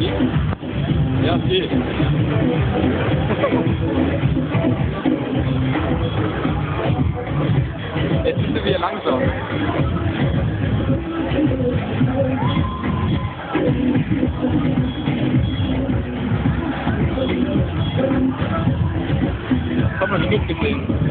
Ja, det. Jeg synes, det bliver langsomt. Kom, man genug gesehen.